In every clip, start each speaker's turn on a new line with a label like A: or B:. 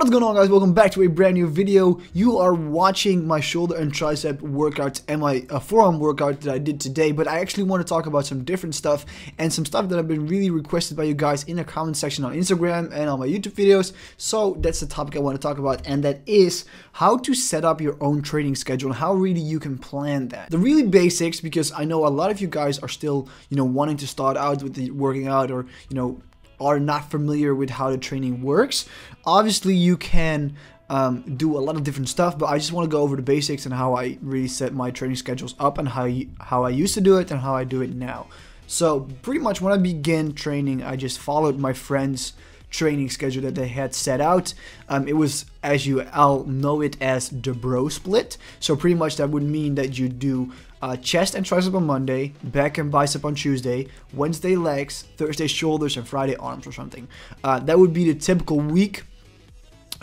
A: What is going on guys? Welcome back to a brand new video. You are watching my shoulder and tricep workouts and my uh, forearm workout that I did today, but I actually want to talk about some different stuff and some stuff that have been really requested by you guys in the comment section on Instagram and on my YouTube videos. So that's the topic I want to talk about and that is how to set up your own training schedule and how really you can plan that. The really basics because I know a lot of you guys are still, you know, wanting to start out with the working out or, you know, are not familiar with how the training works, obviously you can um, do a lot of different stuff, but I just want to go over the basics and how I really set my training schedules up and how, you, how I used to do it and how I do it now. So pretty much when I began training, I just followed my friends' training schedule that they had set out. Um, it was, as you all know it as the bro split. So pretty much that would mean that you do uh, chest and tricep on Monday, back and bicep on Tuesday, Wednesday legs, Thursday shoulders, and Friday arms or something. Uh, that would be the typical week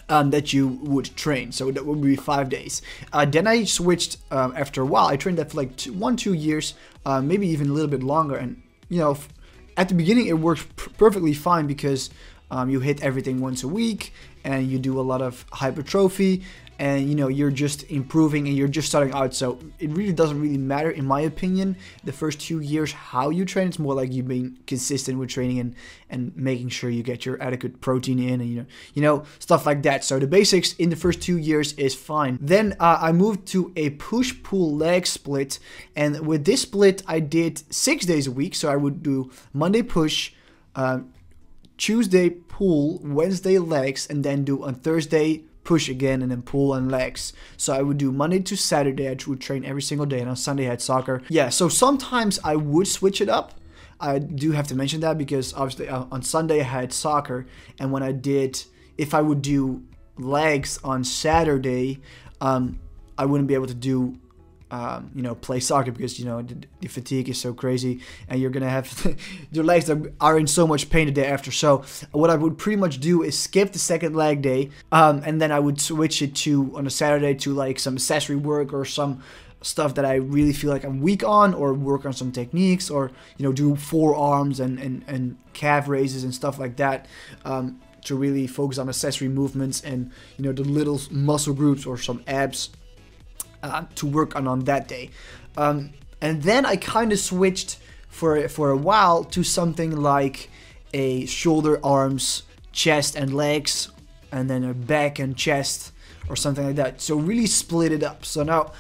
A: um, that you would train. So that would be five days. Uh, then I switched um, after a while. I trained that for like two, one, two years, uh, maybe even a little bit longer. And you know, at the beginning it worked perfectly fine because um, you hit everything once a week and you do a lot of hypertrophy and you know you're just improving and you're just starting out. So it really doesn't really matter in my opinion the first two years how you train it's more like you being consistent with training and and making sure you get your adequate protein in and you know you know stuff like that. So the basics in the first two years is fine. Then uh, i moved to a push pull leg split and with this split i did six days a week. So i would do monday push uh, tuesday pull wednesday legs and then do on thursday push again and then pull and legs. So I would do Monday to Saturday, I would train every single day, and on Sunday I had soccer. Yeah, so sometimes I would switch it up. I do have to mention that because obviously uh, on Sunday I had soccer, and when I did, if I would do legs on Saturday, um, I wouldn't be able to do um, you know, play soccer because you know the, the, fatigue is so crazy, and you're gonna have your legs that are in so much pain the day after. So what I would pretty much do is skip the second leg day, um, and then I would switch it to on a Saturday to like some accessory work or some stuff that I really feel like I'm weak on, or work on some techniques, or you know do forearms and and, and calf raises and stuff like that. Um, to really focus on accessory movements and you know the little muscle groups or some abs uh, to work on on that day. Um, and then I kind of switched for for a while to something like a shoulder, arms, chest, and legs, and then a back and chest or something like that. So really split it up. So now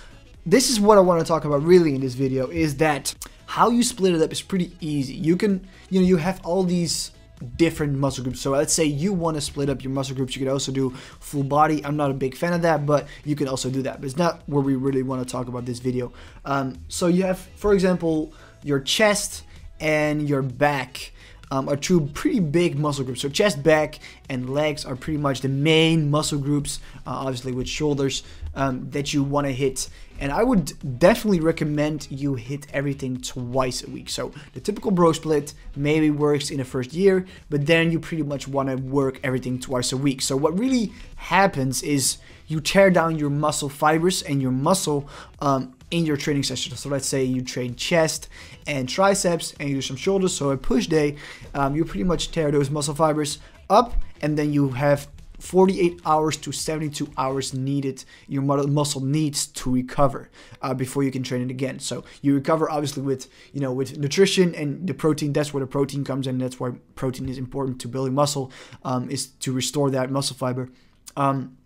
A: this is what I want to talk about really in this video is that how you split it up is pretty easy. You can, you know, you have all these different muscle groups. So let's say you want to split up your muscle groups. You could also do full body. I'm not a big fan of that, but you can also do that. But it's not where we really want to talk about this video. Um, so you have, for example, your chest and your back um, are two pretty big muscle groups. So chest, back, and legs are pretty much the main muscle groups, uh, obviously with shoulders, um, that you want to hit. And I would definitely recommend you hit everything twice a week. So the typical bro split maybe works in the first year, but then you pretty much want to work everything twice a week. So what really happens is you tear down your muscle fibers and your muscle um, in your training session. So let's say you train chest and triceps and you do some shoulders. So a push day, um, you pretty much tear those muscle fibers up and then you have 48 hours to 72 hours needed your muscle needs to recover uh, before you can train it again. So you recover obviously with you know with nutrition and the protein. That's where the protein comes in. That's why protein is important to building muscle um, is to restore that muscle fiber. Um,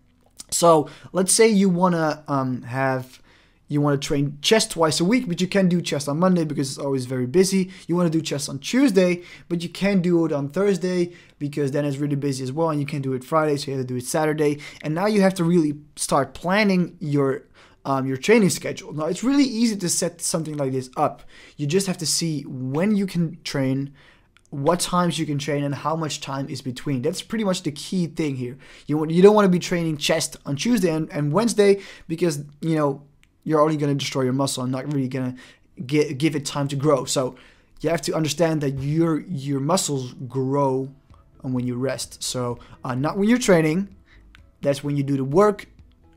A: so let's say you want to um, have you want to train chest twice a week, but you can't do chest on Monday because it's always very busy. You want to do chest on Tuesday, but you can't do it on Thursday because then it's really busy as well, and you can't do it Friday, so you have to do it Saturday. And now you have to really start planning your um, your training schedule. Now it's really easy to set something like this up. You just have to see when you can train, what times you can train and how much time is between. That's pretty much the key thing here. You you don't want to be training chest on Tuesday and, and Wednesday because you know you're only going to destroy your muscle and not really going to give it time to grow. So you have to understand that your your muscles grow when you rest. So uh, not when you're training, that's when you do the work,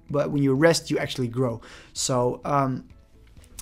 A: but when you rest, you actually grow. So um,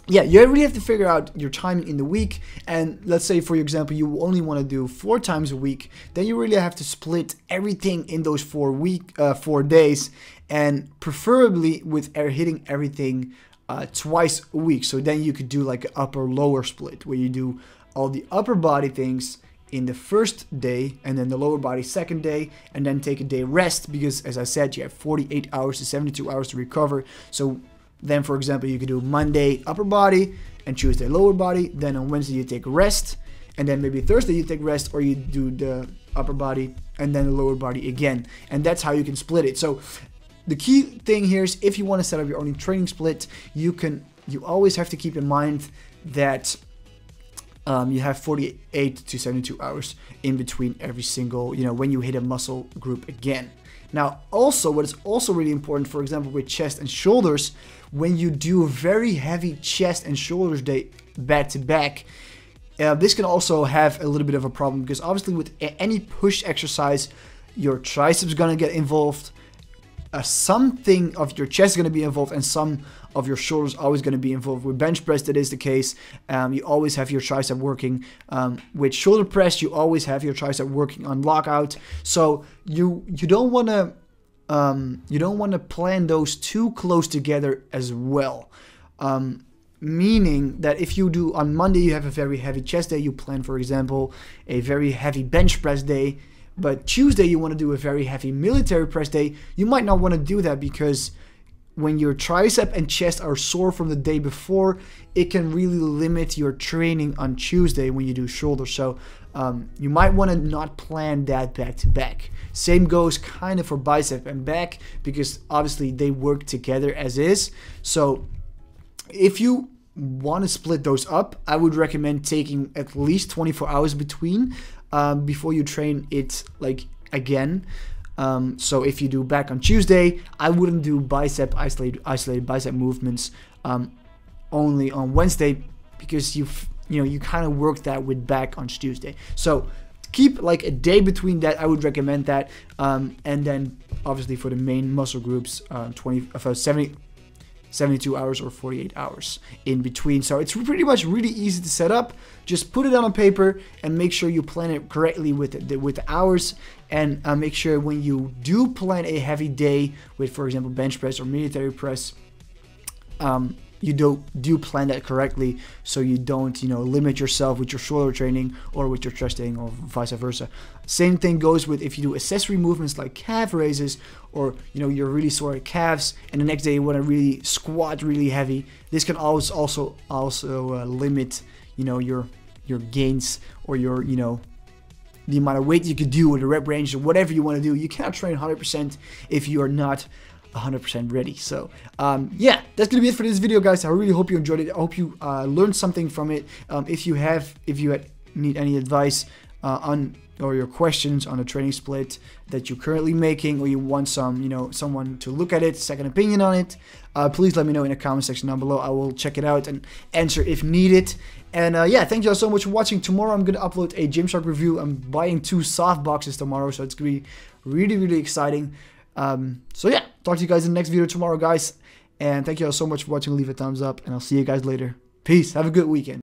A: yeah, you really have to figure out your timing in the week. And let's say, for example, you only want to do four times a week, then you really have to split everything in those four week, uh, four days, and preferably with hitting everything uh, twice a week. So then you could do like upper lower split where you do all the upper body things in the first day and then the lower body second day and then take a day rest because as I said you have 48 hours to 72 hours to recover so then, for example, you could do Monday upper body and Tuesday lower body. Then on Wednesday you take rest, and then maybe Thursday you take rest, or you do the upper body and then the lower body again. And that's how you can split it. So the key thing here is if you want to set up your own training split, you can. You always have to keep in mind that um, you have 48 to 72 hours in between every single, you know, when you hit a muscle group again. Now, also, what is also really important, for example, with chest and shoulders, when you do a very heavy chest and shoulders day back to back, uh, this can also have a little bit of a problem because obviously with any push exercise, your triceps gonna get involved, uh, something of your chest is gonna be involved, and some of your shoulders always going to be involved. With bench press, that is the case. Um, you always have your tricep working. Um, with shoulder press, you always have your tricep working on lockout. So you you don't want to um, you don't want to plan those too close together as well. Um, meaning that if you do on Monday you have a very heavy chest day, you plan for example a very heavy bench press day, but Tuesday you want to do a very heavy military press day, you might not want to do that because when your tricep and chest are sore from the day before, it can really limit your training on Tuesday when you do shoulder. So um, you might want to not plan that back to back. Same goes kind of for bicep and back because obviously they work together as is. So if you want to split those up, I would recommend taking at least 24 hours between um, before you train it like again. Um, so if you do back on Tuesday, I wouldn't do bicep isolated isolated bicep movements um, only on Wednesday because you you know you kind of work that with back on Tuesday. So keep like a day between that. I would recommend that, um, and then obviously for the main muscle groups, uh, 20 uh, 70 72 hours or 48 hours in between. So it's pretty much really easy to set up. Just put it on a paper and make sure you plan it correctly with the, with the hours and uh, make sure when you do plan a heavy day with, for example, bench press or military press, um, you don't do plan that correctly so you don't you know limit yourself with your shoulder training or with your chest training or vice versa. Same thing goes with if you do accessory movements like calf raises or you know you're really sore at calves and the next day you want to really squat really heavy this can always also also uh, limit you know your your gains or your you know the amount of weight you could do with the rep range or whatever you want to do. You cannot train 100% if you are not 100% ready. So um, yeah, that's gonna be it for this video, guys. I really hope you enjoyed it. I hope you uh, learned something from it. Um, if you have, if you need any advice uh, on or your questions on a training split that you're currently making or you want some you know someone to look at it second opinion on it uh, please let me know in the comment section down below i will check it out and answer if needed and uh, yeah thank you all so much for watching tomorrow i'm gonna upload a gymshark review i'm buying two soft boxes tomorrow so it's gonna be really really exciting um, so yeah, talk to you guys in the next video tomorrow, guys. And thank you all so much for watching. Leave a thumbs up, and I'll see you guys later. Peace. Have a good weekend.